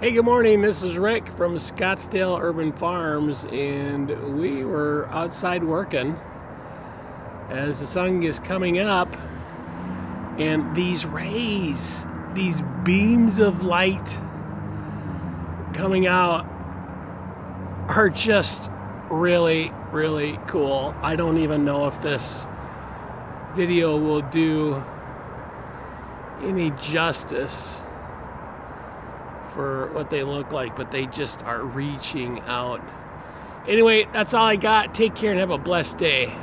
Hey, good morning. This is Rick from Scottsdale Urban Farms, and we were outside working as the sun is coming up, and these rays, these beams of light coming out are just really, really cool. I don't even know if this video will do any justice for what they look like, but they just are reaching out. Anyway, that's all I got. Take care and have a blessed day.